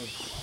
Lovely.